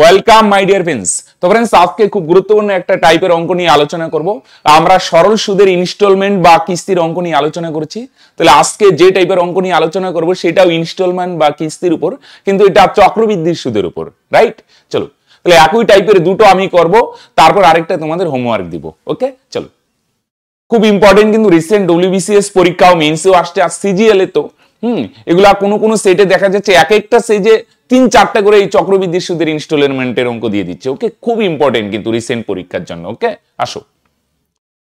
Welcome my dear friends তো friends আজকে খুব গুরুত্বপূর্ণ একটা টাইপের অঙ্ক নিয়ে আলোচনা করব। আমরা সরল সুদের ইনস্টলমেন্ট বা কিস্তির অঙ্ক নিয়ে আলোচনা করেছি। তাহলে আজকে যে টাইপের অঙ্ক নিয়ে আলোচনা করব, সেটাও ইনস্টলমেন্ট বা কিস্তির উপর, কিন্তু এটা চক্রবৃদ্ধির সুদের উপর রাইট চলো, তাহলে একই টাইপের দুটো আমি করব, তারপর আরেকটা তোমাদের হোমওয়ার্ক দিব ওকে চলো। খুব ইম্পর্টেন্ট কিন্তু রিসেন্ট ডব্লিউবিসিএস পরীক্ষাও মেন্সেও আসছে, আর সিজিএল এ তো। হুম, এগুলা কোনো কোনো সেটে দেখা যাচ্ছে এক একটা সেজে তিন চারটা করে এই চক্রবৃদ্ধি সুদের ইনস্টলমেন্টের অঙ্ক দিয়ে দিচ্ছে। ওকে খুব ইম্পর্টেন্ট কিন্তু রিসেন্ট পরীক্ষার জন্য। ওকে আসো।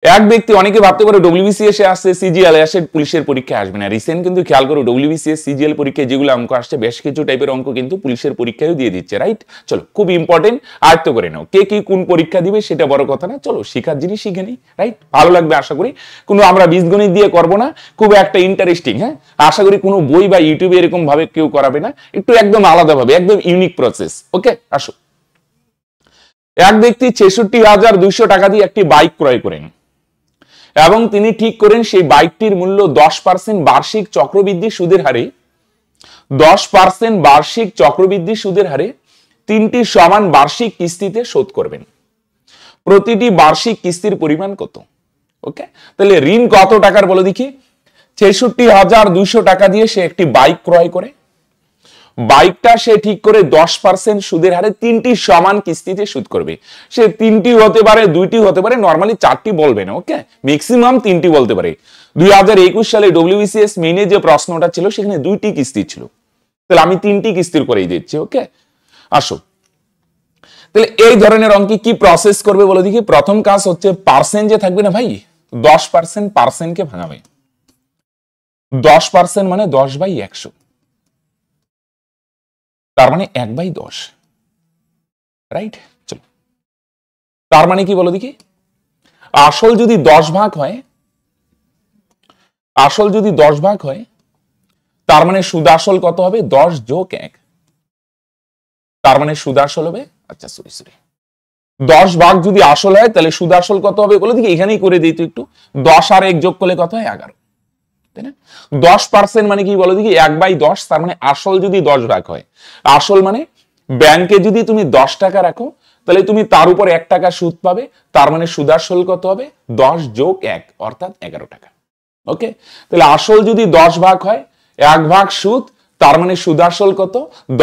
এক ব্যক্তি অনেকে ভাবতে পারে ডব্লিউবিসিএস এ আসছে সিজিএল আসে, পুলিশের পরীক্ষায় আসবে না। রিসেন্ট কিন্তু খেয়াল করো ডব্লিউবিসিএস সিজিএল পরীক্ষায় যেগুলো অঙ্ক আসছে, বেশ কিছু টাইপের অঙ্ক কিন্তু পুলিশের পরীক্ষায় দিয়ে দিচ্ছে রাইট চলো, খুব ইম্পর্টেন্ট আয়ত্ত করে নাও। কে কি কোন পরীক্ষা দিবে সেটা বড় কথা না। চলো, শিখার জিনিস শিখে নেই রাইট ভালো লাগবে, আশা করি। কোনো আমরা বীজগণিত দিয়ে করব না। খুব একটা ইন্টারেস্টিং হ্যাঁ? আশা করি কোনো বই বা ইউটিউবে এরকম ভাবে কেউ করাবে না। একটু একদম আলাদা ভাবে, একদম ইউনিক প্রসেস ওকে আসো। এক ব্যক্তি ছেষট্টি হাজার দুইশো টাকা দিয়ে একটি বাইক ক্রয় করেন। এবং তিনি ঠিক করেন সেই বাইকটির মূল্য দশ পার্সেন্ট বার্ষিক চক্রবৃদ্ধি সুদের হারে। দশ পার্সেন্ট বার্ষিক চক্রবৃদ্ধি সুদের হারে তিনটি সমান বার্ষিক কিস্তিতে শোধ করবেন। প্রতিটি বার্ষিক কিস্তির পরিমাণ কত? ওকে? তাহলে ঋণ কত টাকার বলে দেখি। ছেষট্টি হাজার দুইশো টাকা দিয়ে সে একটি বাইক ক্রয় করে। বাইকটা সে ঠিক করে দশ পার্সেন্ট সুদের হারে তিনটি সমান কিস্তিতে সুদ করবে। সে তিনটি হতে পারে, দুইটি হতে পারে নর্মালি চারটি বলবে না ওকে ম্যাক্সিমাম তিনটি বলতে পারে। দুই হাজার একুশ সালে ডব্লিউবিসিএস মেনে যে প্রশ্নটা ছিল, সেখানে দুইটি কিস্তি ছিল। তাহলে আমি তিনটি কিস্তির করেই দিচ্ছি ওকে আসো। তাহলে এই ধরনের অঙ্কে কি প্রসেস করবে বলে দেখি। প্রথম কাজ হচ্ছে পার্সেন্ট যে থাকবে না ভাই? দশ পার্সেন্ট পার্সেন্টকে ভাঙাবে। দশ পার্সেন্ট মানে দশ বাই একশো। তার মানে এক বাই দশ। রাইট চলো। তার মানে কি বলো দেখি? আসল যদি দশ ভাগ হয়, আসল যদি দশ ভাগ হয়, তার মানে সুদ আসল কত হবে? দশ যোগ এক। তার মানে সুদ আসল হবে আচ্ছা সরি সরি দশ ভাগ যদি আসল হয়, তাহলে সুদ আসল কত হবে বলে দেখি? এখানেই করে দিই তো একটু। দশ আর এক যোগ করলে কত হয়? এগারো। দশ পার্সেন্ট মানে কি বলো দেখি? এক বাই দশ, তার মানে আসল যদি দশ ভাগ হয়। আসল মানে ব্যাংকে যদি তুমি দশ টাকা রাখো, তাহলে তুমি তার উপর এক টাকা সুদ পাবে, তার মানে সুদ আসল কত হবে? দশ যোগ এক, অর্থাৎ এগারো টাকা। ওকে? তাহলে আসল যদি দশ ভাগ হয়, এক ভাগ সুদ, তার মানে সুদ আসল কত?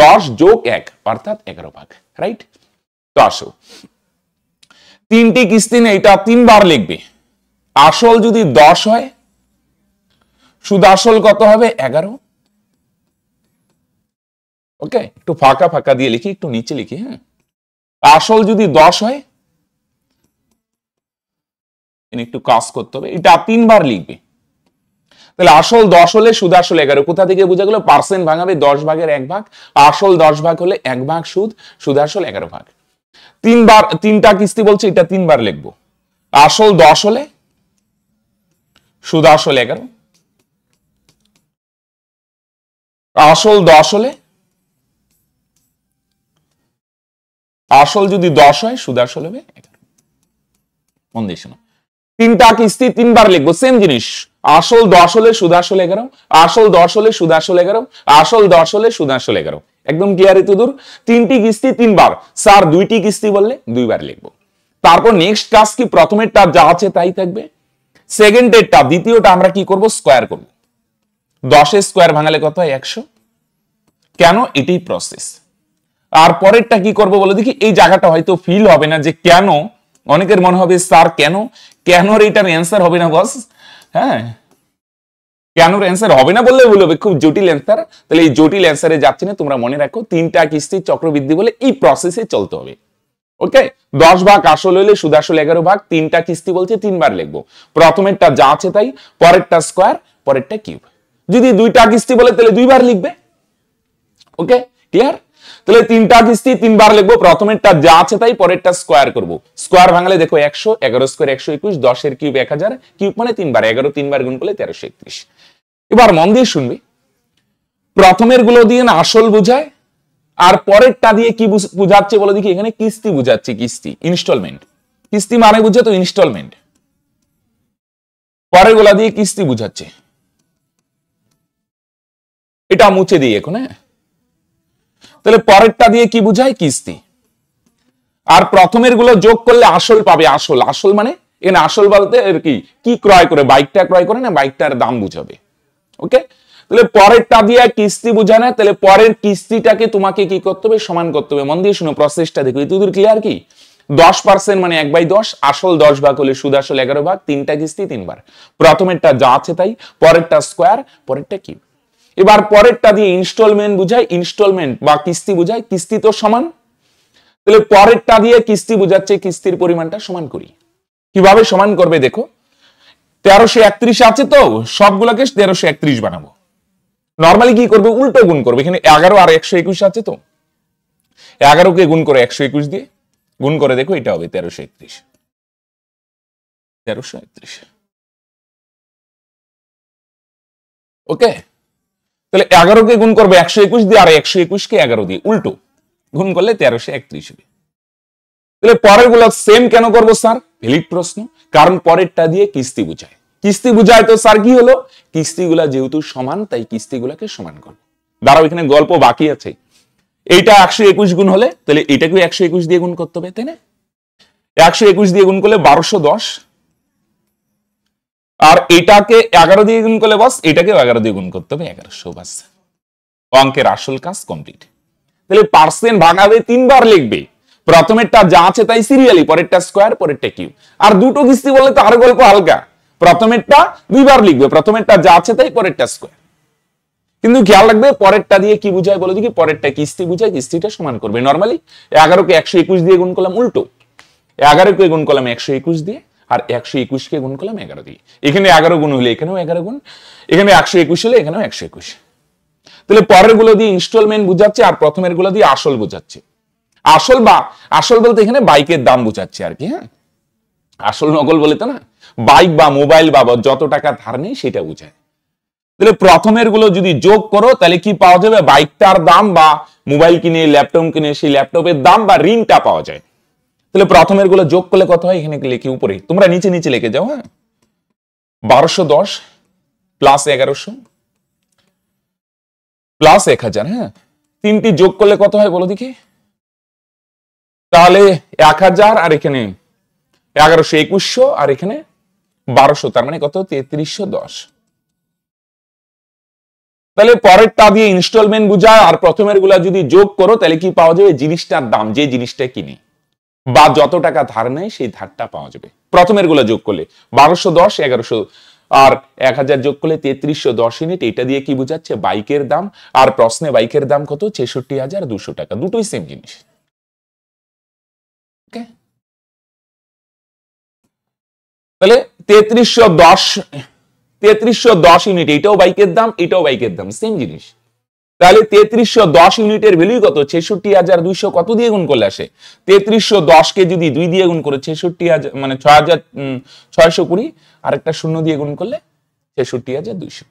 দশ যোগ এক, অর্থাৎ এগারো ভাগ রাইট তো আসো। তিনটি কিস্তি নেই এটা তিনবার লিখবে। আসল যদি দশ হয় সুদ আসল কত হবে? এগারো। ওকে একটু ফাঁকা ফাঁকা দিয়ে লিখি, একটু নিচে লিখি হ্যাঁ? আসল যদি দশ হয় একটু কাজ করতে হবে। এটা তিনবার লিখবে। তাহলে আসল দশ হলে সুদ আসল এগারো। কোথা থেকে বোঝা গেল? পার্সেন্ট ভাঙাবে দশ ভাগের এক ভাগ। আসল দশ ভাগ হলে এক ভাগ সুদ সুদ আসল এগারো ভাগ। তিনবার, তিনটা কিস্তি বলছে, এটা তিনবার লিখব। আসল দশ হলে সুদ আসল এগারো। আসল দশ হলে আসল যদি দশ হয় সুদ আসল হবে মন দিয়ে শোনো। তিনটা কিস্তি তিনবার লিখব সেম জিনিস। আসল দশ হলে সুদ আসল এগারো। আসল দশ হলে সুদ আসল এগারো। আসল দশ হলে সুদ আসল এগারো একদম ক্লিয়ার দূর? তিনটি কিস্তি তিনবার। স্যার দুইটি কিস্তি বললে দুইবার লিখব। তারপর নেক্সট কাজ কি? প্রথমেরটা যা আছে তাই থাকবে। সেকেন্ডের সেকেন্ডেরটা দ্বিতীয়টা আমরা কি করব? স্কোয়ার করব। দশের স্কোয়ার ভাঙালে কত হয়? একশো। কেন? এটাই প্রসেস আর পরেরটা কি করব বলে দেখি? এই জায়গাটা হয়তো ফিল হবে না যে কেন? অনেকের মনে হবে, স্যার, কেন? কেনর এটার অ্যান্সার হবে না বস হ্যাঁ। কেনর অ্যান্সার হবে না বললে ভুল হবে, খুব জটিল অ্যান্সার তাহলে এই জটিল অ্যান্সারে যাচ্ছে না, তোমরা মনে রাখো, তিনটা কিস্তির চক্রবৃদ্ধি বলে এই প্রসেসে চলতে হবে। ওকে দশ ভাগ আসল হইলে সুদ আসল এগারো ভাগ, তিনটা কিস্তি বলছে, তিনবার লিখব। প্রথমেরটা যা আছে তাই, পরেরটা স্কোয়ার পরেরটা কিউব যদি দুইটা কিস্তি বলে, তাহলে দুইবার লিখবে। ওকে? ক্লিয়ার তাহলে তিনটা কিস্তি তিনবার লিখব। প্রথমেরটা যা আছে তাই, পরেরটা স্কোয়ার করব। স্কোয়ার ভাঙালে দেখো একশো, এগারো স্কোয়ার একশো একুশ, দশের কিউব এক হাজার কিউব মানে তিনবার। এগারো তিনবার গুণ করলে তেরোশো একত্রিশ। এবার মন দিয়ে শুনবি। প্রথমেরগুলো দিয়ে না আসল বুঝায়, আর পরেরটা দিয়ে কি বুঝাচ্ছে বলে দেখি, এখানে কিস্তি বুঝাচ্ছে, কিস্তি ইনস্টলমেন্ট কিস্তি মানে বুঝছে তো ইনস্টলমেন্ট পরেরগুলা দিয়ে কিস্তি বুঝাচ্ছে। এটা মুছে দিই এখন হ্যাঁ? তাহলে পরেরটা দিয়ে কি বুঝায় কিস্তি। আর প্রথমেরগুলো যোগ করলে আসল পাবে, আসল। আসল মানে এখানে আসল বলতে এর কি? কি ক্রয় করে? বাইকটা ক্রয় করে না বাইকটার দাম বুঝাবে। ওকে তাহলে পরেরটা দিয়ে কিস্তি বোঝায় না, তাহলে পরের কিস্তিটাকে তোমাকে কি করতে হবে? সমান করতে হবে। মন দিয়ে শুনো প্রসেসটা দেখো। এতদূর ক্লিয়ার কি? দশ পার্সেন্ট মানে এক বাই দশ, আসল দশ ভাগ হলে সুদ আসল এগারো ভাগ, তিনটা কিস্তি তিনবার। প্রথমেরটা যা আছে তাই, পরেরটা স্কোয়ার পরেরটা কি এবার পরেরটা দিয়ে ইনস্টলমেন্ট বুঝায় ইনস্টলমেন্ট বা কিস্তি বুঝায় কিস্তি তো সমান। তাহলে পরেরটা দিয়ে কিস্তি বুঝাচ্ছে, কিস্তির পরিমাণটা সমান করি। কীভাবে সমান করবে দেখো? তেরোশো একত্রিশ আছে তো, সবগুলোকে তেরোশো একত্রিশ বানাবো। নর্মালি কি করবে? উল্টো গুণ করবে। এখানে এগারো আর একশো একুশ আছে তো। এগারোকে গুণ করে একশো একুশ দিয়ে, গুণ করে দেখো, এটা হবে তেরোশো একত্রিশ। তেরোশো একত্রিশ। ওকে তাহলে এগারোকে গুণ করবে একশো একুশ দিয়ে, আর একশো একুশকে এগারো দিয়ে, উল্টো। গুণ করলে তেরোশো একত্রিশ হবে। তাহলে পরেরগুলো সেম কেন করব স্যার ভ্যালিড প্রশ্ন। কারণ পরেরটা দিয়ে কিস্তি বুঝায়। কিস্তি বুঝায় তো স্যার কি হলো? কিস্তিগুলা যেহেতু সমান, তাই কিস্তিগুলাকে সমান করব। দাঁড়াও, এখানে গল্প বাকি আছে। এইটা একশো একুশ গুণ হলে, তাহলে এটাকে একশো একুশ দিয়ে গুণ করতে হবে, তাই না? একশো একুশ দিয়ে গুণ করলে বারোশো দশ। আর এটাকে এগারো দিয়ে গুণ করলে বাস এটাকে এগারো দিয়ে গুণ করতে হবে, এগারোশো বাস। অঙ্কের আসল কাজ কমপ্লিট তাহলে পার্সেন্ট ভাঙাবে তিনবার লিখবে। প্রথমেরটা যা আছে তাই সিরিয়ালি পরেরটা স্কোয়ার পরেরটা কিউ আর দুটো কিস্তি বললে তো আর গল্প হালকা। প্রথমেরটা দুইবার লিখবে, প্রথমেরটা যা আছে তাই পরেরটা স্কোয়ার কিন্তু খেয়াল রাখবে, পরেরটা দিয়ে কি বুঝায় বলো দেখি, পরেরটা কিস্তি বুঝায়, কিস্তিটা সমান করবে। নর্মালি এগারোকে একশো একুশ দিয়ে গুণ করলাম উল্টো। এগারোকে গুণ করলাম একশো একুশ দিয়ে আর একশো একুশকে গুণ করলাম এগারো দিয়ে। এখানে এগারো গুণ হলে এখানেও এগারো গুণ, এখানে একশো একুশ হলে এখানেও একশো একুশ। তাহলে পরেরগুলো দিয়ে ইনস্টলমেন্ট বুঝাচ্ছে আর প্রথমেরগুলো দিয়ে আসল বুঝাচ্ছে। আসল বা, আসল বলতে এখানে বাইকের দাম বুঝাচ্ছে আর কি হ্যাঁ? আসল নকল বলে তো না? বাইক বা মোবাইল বা যত টাকা ধার নেই সেটা বুঝায়। তাহলে প্রথমেরগুলো যদি যোগ করো, তাহলে কি পাওয়া যাবে? বাইকটার দাম বা মোবাইল কিনে, ল্যাপটপ কিনে, সেই ল্যাপটপের দাম বা ঋণটা পাওয়া যায়। তাহলে প্রথমেরগুলো যোগ করলে কত হয়? এখানে লিখি উপরে। তোমরা নিচে নিচে লিখে যাও হ্যাঁ? বারোশো দশ প্লাস এগারোশো প্লাস এক হাজার হ্যাঁ? তিনটি যোগ করলে কত হয় বলো দেখি? তাহলে এক হাজার আর এখানে এগারোশো একুশশো আর এখানে বারোশো, তার মানে কত? তেত্রিশশো দশ। তাহলে পরেরটা দিয়ে ইনস্টলমেন্ট বুঝায় আর প্রথমেরগুলা যদি যোগ করো, তাহলে কি পাওয়া যাবে? জিনিসটার দাম, যে জিনিসটা কিনি। বা যত টাকা ধার নেয়, সেই ধারটা পাওয়া যাবে। প্রথমেরগুলা যোগ করলে বারোশো দশ, এগারোশো, আর এক হাজার যোগ করলে তেত্রিশশো দশ ইউনিট। এটা দিয়ে কি বোঝাচ্ছে? বাইকের দাম, আর প্রশ্নে বাইকের দাম কত? ছেষট্টি হাজার দুশো টাকা। দুটোই সেম জিনিস। তাহলে তেত্রিশশো দশ তেত্রিশশো দশ ইউনিট, এটাও বাইকের দাম, এটাও বাইকের দাম সেম জিনিস। তাহলে তেত্রিশশো দশ ইউনিটের ভ্যালু কত? ছেষট্টি হাজার দুইশো কত দিয়ে গুণ করলে আসে? তেত্রিশশো দশকে যদি দুই দিয়ে গুণ করে ছেষট্টি হাজার মানে ছয় হাজার ছয়শো কুড়ি, আরেকটা শূন্য দিয়ে গুণ করলে ছেষট্টি হাজার দুইশো।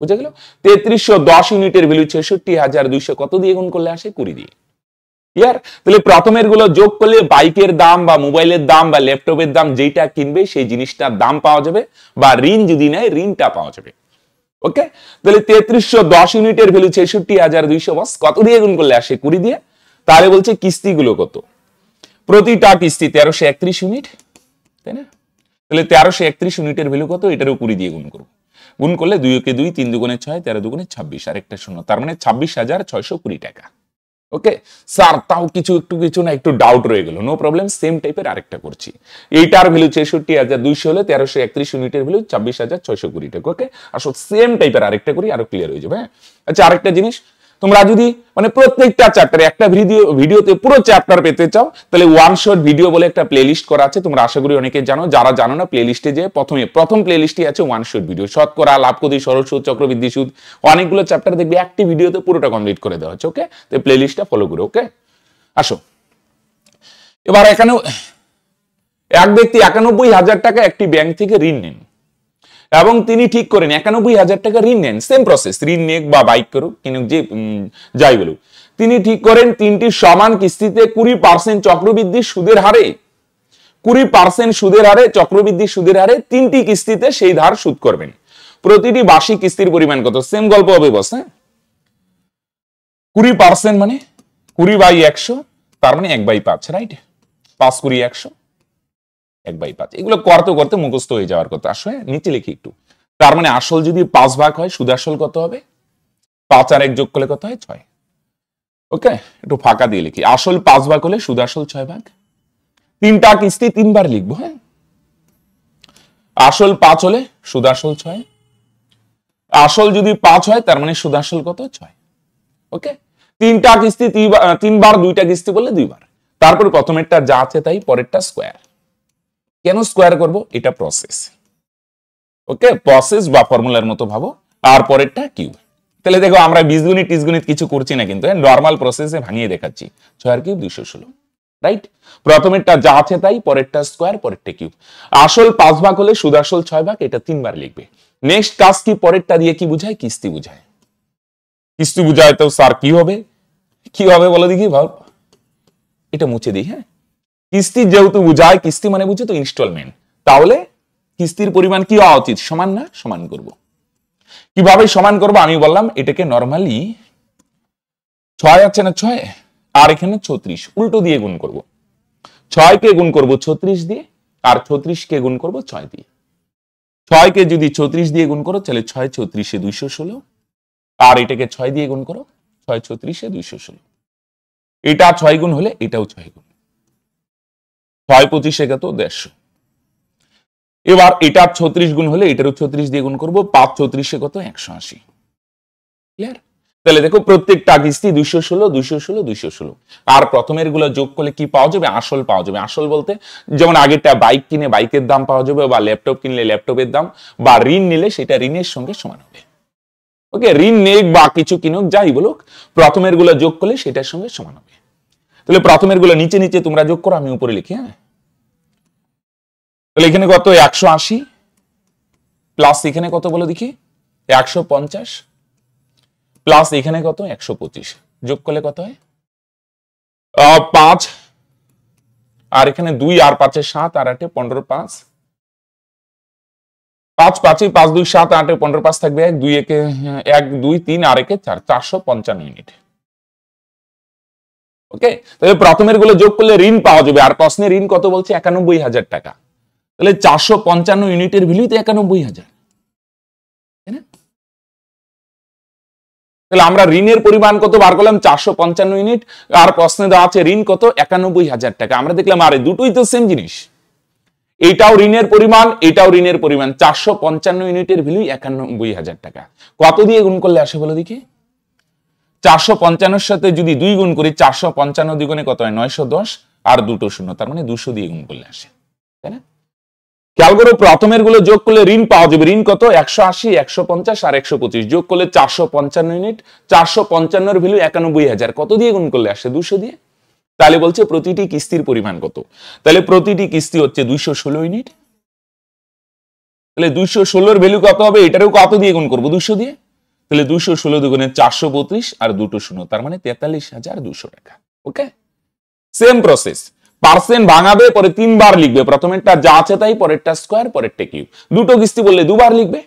বুঝে গেল? তেত্রিশশো দশ ইউনিটের ভ্যালু ছেষট্টি হাজার দুইশো কত দিয়ে গুণ করলে আসে? কুড়ি দিয়ে। ক্লিয়ার তাহলে প্রথমেরগুলো যোগ করলে বাইকের দাম বা মোবাইলের দাম বা ল্যাপটপের দাম যেটা কিনবে, সেই জিনিসটার দাম পাওয়া যাবে, বা ঋণ যদি নেয়, ঋণটা পাওয়া যাবে। ওকে তাহলে তেত্রিশশো দশ ইউনিটের ভ্যালু ছেষট্টি হাজার দুইশো বস কত দিয়ে গুণ করলে আসে কুড়ি দিয়ে? তাহলে বলছে কিস্তিগুলো কত? প্রতিটা কিস্তি তেরোশো একত্রিশ ইউনিট, তাই না? তাহলে তেরোশো একত্রিশ ইউনিটের ভ্যালু কত? এটারও কুড়ি দিয়ে গুণ করব গুণ করলে দুই ওকে দুই, তিন দুগুণে ছয়, তেরো দুগুণে ছাব্বিশ আর একটা শূন্য। তার মানে ছাব্বিশ হাজার ছয়শো কুড়ি টাকা। ওকে স্যার তাও কিছু একটু কিছু না, একটু ডাউট রয়ে গেল। নো প্রবলেম সেম টাইপের আরেকটা করছি। এইটার ভ্যালু ছেষট্টি হাজার দুইশো হলে তেরোশো একত্রিশ ইউনিটের ভ্যালু ছাব্বিশ হাজার ছয়শো কুড়ি টাকা ওকে আসলে সেম টাইপের আরেকটা করি, আরও ক্লিয়ার হয়ে যাবে হ্যাঁ? আচ্ছা আরেকটা জিনিস তোমরা যদি মানে প্রত্যেকটা চ্যাপ্টারে একটা ভিডিও ভিডিওতে পুরো চ্যাপ্টার পেতে চাও, তাহলে ওয়ান শট ভিডিও বলে একটা প্লেলিস্ট করা আছে। তোমরা আশা করি অনেকে জানো, যারা জানো না প্লেলিস্টে যে প্রথমে, প্রথম প্লে প্লেলিস্টে আছে ওয়ান শট ভিডিও শতকরা সরল সুদ, চক্রবৃদ্ধি সুদ, অনেকগুলো চ্যাপ্টার দেখবে, একটি ভিডিওতে পুরোটা কমপ্লিট করে দেওয়া হচ্ছে ওকে তো প্লেলিস্টটা ফলো করো ওকে আসো। এবার এখানে এক ব্যক্তি একানব্বই হাজার টাকা একটি ব্যাংক থেকে ঋণ নেন। এবং তিনি ঠিক করেন, একানব্বই হাজার টাকা ঋণ নেন সেম প্রসেস ঋণ নেক বা বাইক করুক কিন্তু যে যাই বলুক। তিনি ঠিক করেন, তিনটি সমান কিস্তিতে কুড়ি পার্সেন্ট চক্রবৃদ্ধি সুদের হারে। কুড়ি পার্সেন্ট সুদের হারে, চক্রবৃদ্ধি সুদের হারে তিনটি কিস্তিতে সেই ধার সুদ করবেন। প্রতিটি বার্ষিক কিস্তির পরিমাণ কত? সেম গল্প হবে বস হ্যাঁ? কুড়ি পার্সেন্ট মানে কুড়ি বাই একশো, তার মানে এক বাই পাঁচ রাইট পাঁচ কুড়ি একশো। এক বাই পাঁচ। এগুলো করতে করতে মুখস্থ হয়ে যাওয়ার কথা। আসলে নিচে লিখি একটু। তার মানে আসল যদি পাঁচ ভাগ হয় সুদ আসল কত হবে? পাঁচ আর এক যোগ করলে কত হয়? ছয়। ওকে? একটু ফাঁকা দিয়ে লিখি। আসল পাঁচ ভাগ হলে সুদ আসল ছয় ভাগ? তিনটা কিস্তি তিনবার লিখব হ্যাঁ? আসল পাঁচ হলে সুদ আসল ছয়। আসল যদি পাঁচ হয়, তার মানে সুদ আসল কত? ছয়। ওকে? তিনটা কিস্তি তিনবার দুইটা কিস্তি বললে দুইবার। তারপর প্রথমেরটা যা আছে তাই, পরেরটা স্কোয়ার কেন স্কোয়ার করব? এটা প্রসেস ওকে প্রসেস বা ফর্মুলার মতো ভাবো। আর পরেরটা কিউব তাহলে দেখো, আমরা বীজগণিত, টিজগণিত কিছু করছি না কিন্তু নর্মাল প্রসেসে ভাঙিয়ে দেখাচ্ছি। ছয় আর কিউব দুইশো ষোলো। রাইট প্রথমেরটা যা আছে তাই, পরেরটা স্কোয়ার পরেরটা কিউব আসল পাঁচ ভাগ হলে সুদ আসল ছয় ভাগ, এটা তিনবার লিখবে। নেক্সট কাজ কি? পরেরটা দিয়ে কি বুঝায়? কিস্তি বুঝায়। কিস্তি বুঝায় তো স্যার কি হবে? কি হবে বলো দেখি, ভাব। এটা মুছে দিই হ্যাঁ। কিস্তি যেহেতু বুঝায়, কিস্তি মানে বুঝে তো ইনস্টলমেন্ট তাহলে কিস্তির পরিমাণ কি হওয়া উচিত? সমান না সমান করব। কীভাবে সমান করব? আমি বললাম, এটাকে নর্মালি ছয় আছে না ছয়? আর এখানে ছত্রিশ। উল্টো দিয়ে গুণ করব। ছয় কে গুণ করব ছত্রিশ দিয়ে, আর ছত্রিশ কে গুণ করব ছয় দিয়ে। ছয় কে যদি ছত্রিশ দিয়ে গুণ করো, তাহলে ছয় ছত্রিশে দুইশো ষোলো। আর এটাকে ছয় দিয়ে গুণ করো, ছয় ছত্রিশে দুইশো ষোলো। এটা ছয় গুণ হলে এটাও ছয় গুণ। ছয় পঁচিশে কত দেড়শো। এবার এটা ছত্রিশ গুণ হলে এটারও ছত্রিশ দিয়ে গুণ করব, পাঁচ চৌত্রিশে কত একশো আশি। ক্লিয়ার তাহলে দেখো প্রত্যেকটা কিস্তি দুইশো ষোলো দুইশো ষোলো দুইশো ষোলো। আর প্রথমেরগুলো যোগ করলে কি পাওয়া যাবে? আসল পাওয়া যাবে। আসল বলতে যেমন আগেরটা বাইক কিনে বাইকের দাম পাওয়া যাবে বা ল্যাপটপ কিনলে ল্যাপটপের দাম বা ঋণ নিলে সেটা ঋণের সঙ্গে সমান হবে। ওকে ঋণ নেক বা কিছু কিনুক, যাই বলুক প্রথমেরগুলো যোগ করলে সেটার সঙ্গে সমান হবে। তাহলে প্রথমেরগুলো নিচে নিচে তোমরা যোগ করো, আমি উপরে লিখি হ্যাঁ? তাহলে এখানে কত? একশো আশি প্লাস এখানে কত বলো দেখি? একশো পঞ্চাশ প্লাস এখানে কত? একশো পঁচিশ। যোগ করলে কত হয়? পাঁচ। আর এখানে দুই, আর পাঁচে সাত, আর আটে পনেরো পাঁচ। পাঁচ পাঁচে পাঁচ দুই সাত, আটে পনেরো পাঁচ থাকবে এক, দুই একে এক, দুই, তিন, আর একে চার, চারশো পঞ্চান্ন ইউনিট ওকে তাহলে প্রথমেরগুলো যোগ করলে ঋণ পাওয়া যাবে। আর প্রশ্নে ঋণ কত বলছে? একানব্বই হাজার টাকা। তাহলে চারশো পঞ্চান্ন ইউনিটের ভ্যালু তো একানব্বই হাজার। তাহলে আমরা ঋণের পরিমাণ কত বার করলাম? চারশো পঞ্চান্ন ইউনিট। আর প্রশ্নে দেওয়া আছে, ঋণ কত? একানব্বই হাজার টাকা। আমরা দেখলাম, আরে দুটোই তো সেম জিনিস। এটাও ঋণের পরিমাণ, এটাও ঋণের পরিমাণ। চারশো পঞ্চান্ন ইউনিটের ভ্যালু একানব্বই হাজার টাকা। কত দিয়ে গুণ করলে আসে বলো দেখি? চারশো পঞ্চান্নর সাথে যদি দুই গুণ করি, চারশো পঞ্চান্ন দ্বিগুণে কত হয়? নয়শো দশ। আর দুটো শূন্য, তার মানে দুশো দিয়ে গুণ করলে আসে। তাই না? খেয়াল করো প্রথমেরগুলো যোগ করলে ঋণ পাওয়া যাবে। ঋণ কত? একশো আশি, একশো পঞ্চাশ আর একশো পঁচিশ। যোগ করলে চারশো পঞ্চান্ন ইউনিট। চারশো পঞ্চান্নর ভ্যালু একানব্বই হাজার। কত দিয়ে গুণ করলে আসে? দুশো দিয়ে। তাহলে বলছে প্রতিটি কিস্তির পরিমাণ কত? তাহলে প্রতিটি কিস্তি হচ্ছে দুইশো ষোলো ইউনিট। তাহলে দুইশো ষোলোর ভ্যালু কত হবে? এটারও কত দিয়ে গুণ করব? দুশো দিয়ে। তাহলে দুশো ষোলো দুগুণে চারশো বত্রিশ আর দুটো শূন্য, তার মানে তেতাল্লিশ হাজার দুশো টাকা, ওকে? সেম প্রসেস পার্সেন্ট ভাঙাবে, পরে তিনবার লিখবে, প্রথমেরটা যা আছে তাই, পরেরটা স্কোয়ার পরেরটা কিউব দুটো কিস্তি বললে দুবার লিখবে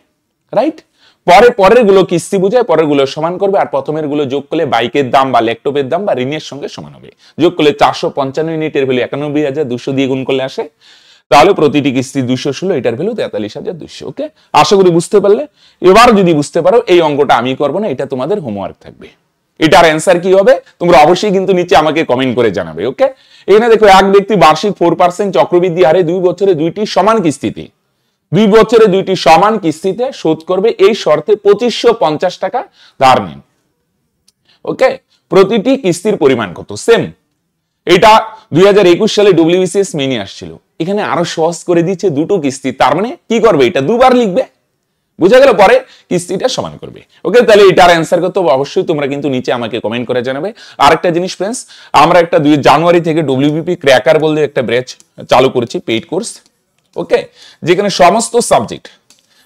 রাইট পরে পরেরগুলো কিস্তি বুঝায় পরেরগুলো সমান করবে, আর প্রথমেরগুলো যোগ করলে বাইকের দাম বা ল্যাপটপের দাম বা ঋণের সঙ্গে সমান হবে, যোগ করলে চারশো পঞ্চান্ন ইউনিটের ভ্যালু একানব্বই হাজার দুশো দিয়ে গুণ করলে আসে তাহলে প্রতিটি কিস্তি দুশো ষোলো, এটার ভ্যালু তেতাল্লিশ হাজার দুশো ওকে আশা করি বুঝতে পারলে। এবার যদি বুঝতে পারো, এই অঙ্কটা আমি করব না, এটা তোমাদের হোমওয়ার্ক থাকবে। এটার অ্যান্সার কি হবে? তোমরা অবশ্যই কিন্তু নিচে আমাকে কমেন্ট করে জানাবে ওকে এখানে দেখো, এক ব্যক্তি বার্ষিক ফোর পার্সেন্ট চক্রবৃদ্ধি হারে দুই বছরে দুইটি সমান কিস্তিতে। দুই বছরে দুইটি সমান কিস্তিতে শোধ করবে, এই শর্তে পঁচিশশো পঞ্চাশ টাকা ধার নিন। ওকে প্রতিটি কিস্তির পরিমাণ কত? সেম এটা দুই হাজার একুশ সালে ডব্লিউবিসিএস মেনে আসছিল। এখানে আরও সহজ করে দিচ্ছে দুটো কিস্তি। তার মানে কি করবে? এটা দুবার লিখবে। বুঝা গেল পরে কিস্তিটা সমান করবে। ওকে তাহলে এটার অ্যান্সার করতে অবশ্যই তোমরা কিন্তু নিচে আমাকে কমেন্ট করে জানাবে। আর একটা জিনিস ফ্রেন্ডস আমরা একটা দুই জানুয়ারি থেকে ডব্লিউবিপি ক্র্যাকার বলে একটা ব্রেচ চালু করেছি পেইড কোর্স ওকে যেখানে সমস্ত subject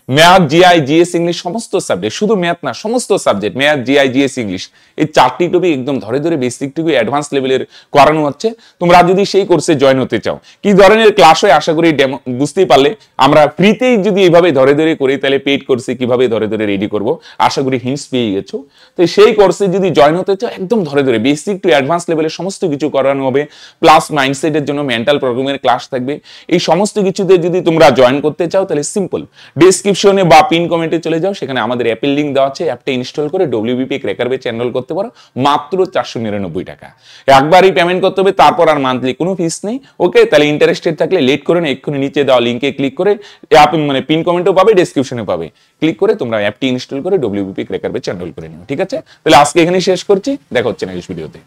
math, GI, GS English সমস্ত সাবজেক্ট শুধু ম্যাথ না, সমস্ত subject math, GI, GS English, এই চারটি টপিক একদম ধরে ধরে বেসিক টুকু অ্যাডভান্স লেভেলের করানো হচ্ছে। তোমরা যদি সেই কোর্সে জয়েন হতে চাও, কি ধরনের ক্লাস হয় আশা করি ডেমো বুঝতেই পারলে। আমরা ফ্রিতেই যদি এইভাবে ধরে ধরে করি, তাহলে পেড কোর্সে কীভাবে ধরে ধরে রেডি করব, আশা করি হিন্টস পেয়ে গেছো। তো সেই কোর্সে যদি জয়েন হতে চাও, একদম ধরে ধরে বেসিক টু অ্যাডভান্স লেভেলের সমস্ত কিছু করানো হবে প্লাস মাইন্ডসেটের জন্য মেন্টাল প্রোগ্রামের ক্লাস থাকবে। এই সমস্ত কিছুতে যদি তোমরা জয়েন করতে চাও, তাহলে সিম্পল ডেসক্রিপশনে বা পিন কমেন্টে চলে যাও, সেখানে আমাদের অ্যাপের লিঙ্ক দেওয়া আছে অ্যাপটা ইনস্টল করে ডব্লিউবিপি ক্রেকার বেচ করতে পারো, মাত্র চারশো নিরানব্বই টাকা। একবারই পেমেন্ট করতে হবে, তারপর আর মান্থলি কোনো ফিস নেই ওকে তাহলে ইন্টারেস্টেড থাকলে লেট করে এক্ষুনি নিচে দেওয়া লিঙ্কে ক্লিক করে অ্যাপ মানে পিন কমেন্টও পাবে ডেসক্রিপশনে পাবে। ক্লিক করে তোমরা অ্যাপটি ইনস্টল করে ডব্লিউবিপি ক্রেকার বেচ করে নিও, ঠিক আছে? তাহলে আজকে এখানে শেষ করছি, দেখা হচ্ছে নেক্সট ভিডিওতে